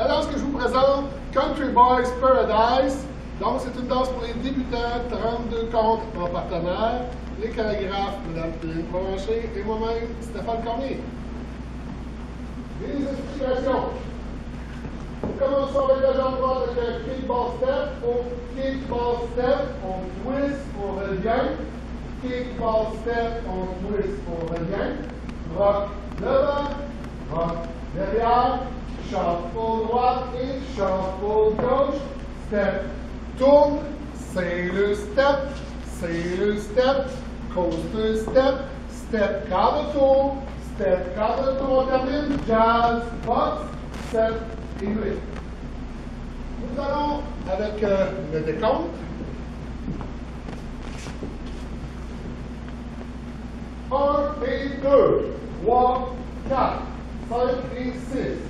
La danse que je vous présente, Country Boys Paradise. Donc, c'est une danse pour les débutants, 32 comptes en partenaire. Les chorégraphes, Mme Péline Provencher et moi-même, Stéphane Cormier. Les explications. On commence avec la jambe droite avec un kickball step. On kickball step, on twist, on revient. Kickball step, on twist, on revient. Rock devant, rock derrière shuffle droite et shuffle gauche. Step, tourne, c'est le step, c'est le step, coaster step, step cadre tour, step cadre tour. tour, jazz, box, step, aiguille. Nous allons avec euh, le décompte. 1 et deux, trois, 4, 5 et six.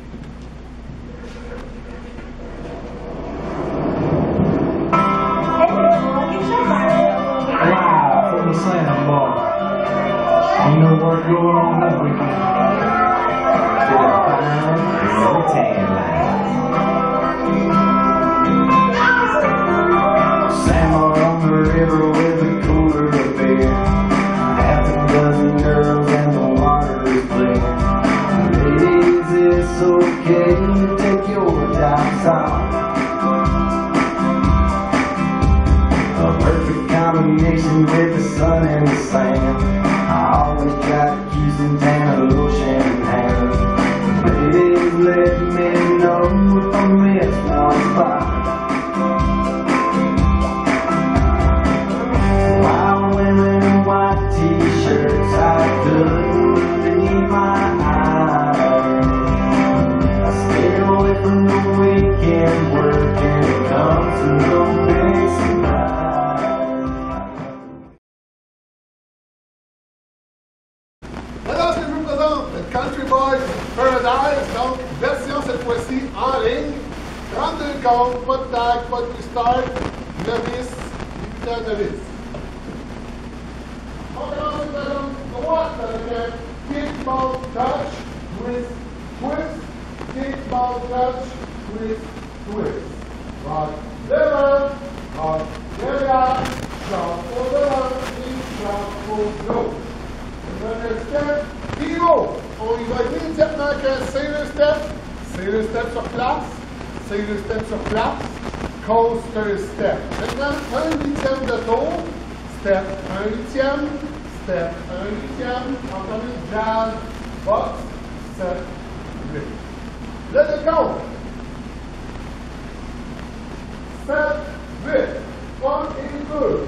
Elhamdülillah kavatták, vagy tisztált, nevész, minden nevész. Magyarországon a Walternek két bal touch with twist, két bal touch with twist. But Vagy level, vagy level, shuffle level, és shuffle go. Understand? Hero! Or if I didn't step back and say the steps, say the steps of class, C'est le step sur place. Coaster step. Maintenant, un huitième de tour. Step, un huitième. Step, un huitième. entendez, jazz, box, step, huit. Le go! 7, 8, one et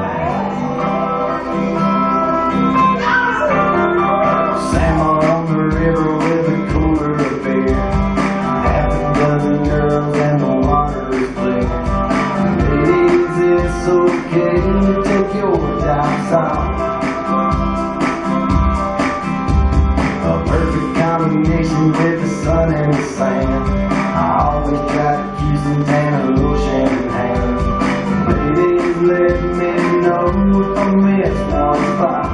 it's okay to take your doubts out. A perfect combination with the sun and the sand. I always try to keep some tan lotion in hand. Ladies, let me know if I miss one spot.